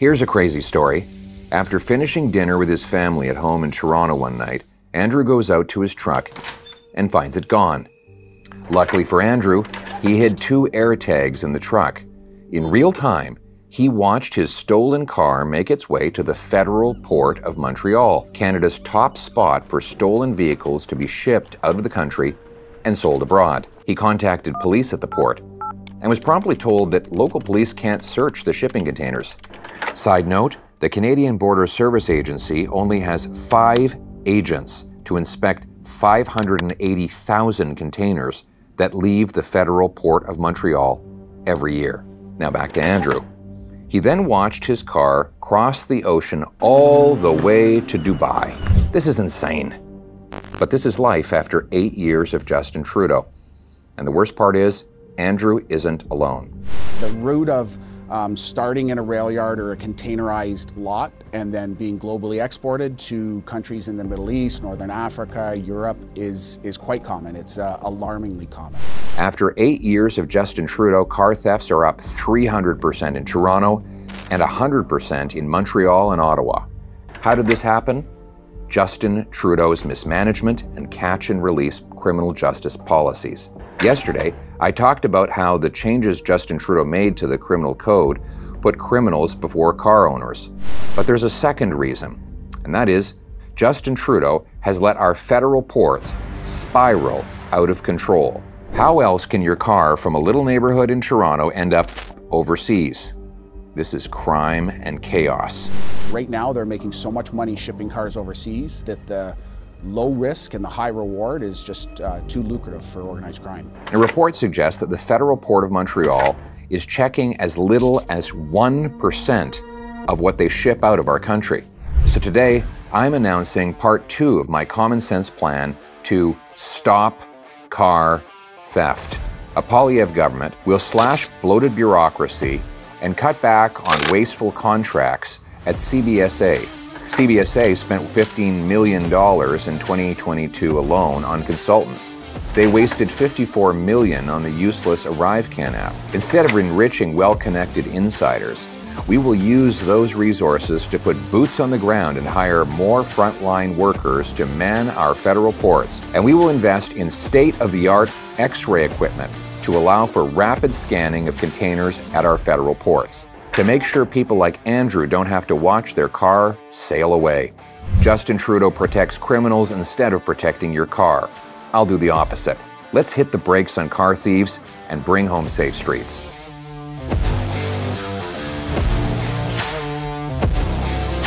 Here's a crazy story. After finishing dinner with his family at home in Toronto one night, Andrew goes out to his truck and finds it gone. Luckily for Andrew, he hid two AirTags in the truck. In real time, he watched his stolen car make its way to the federal port of Montreal, Canada's top spot for stolen vehicles to be shipped out of the country and sold abroad. He contacted police at the port and was promptly told that local police can't search the shipping containers. Side note the Canadian Border Service Agency only has five agents to inspect 580,000 containers that leave the federal port of Montreal every year. Now back to Andrew. He then watched his car cross the ocean all the way to Dubai. This is insane. But this is life after eight years of Justin Trudeau. And the worst part is, Andrew isn't alone. The route of um, starting in a rail yard or a containerized lot and then being globally exported to countries in the Middle East, Northern Africa, Europe is, is quite common. It's uh, alarmingly common. After eight years of Justin Trudeau, car thefts are up 300% in Toronto and 100% in Montreal and Ottawa. How did this happen? Justin Trudeau's mismanagement and catch and release criminal justice policies. Yesterday, I talked about how the changes Justin Trudeau made to the criminal code put criminals before car owners. But there's a second reason, and that is Justin Trudeau has let our federal ports spiral out of control. How else can your car from a little neighborhood in Toronto end up overseas? This is crime and chaos. Right now, they're making so much money shipping cars overseas that the low risk and the high reward is just uh, too lucrative for organized crime. A report suggests that the federal port of Montreal is checking as little as 1% of what they ship out of our country. So today, I'm announcing part two of my common sense plan to stop car theft. A Poilievre government will slash bloated bureaucracy and cut back on wasteful contracts at CBSA, CBSA spent $15 million in 2022 alone on consultants. They wasted 54 million on the useless ArriveCan app. Instead of enriching well-connected insiders, we will use those resources to put boots on the ground and hire more frontline workers to man our federal ports. And we will invest in state-of-the-art X-ray equipment to allow for rapid scanning of containers at our federal ports to make sure people like Andrew don't have to watch their car sail away. Justin Trudeau protects criminals instead of protecting your car. I'll do the opposite. Let's hit the brakes on car thieves and bring home safe streets.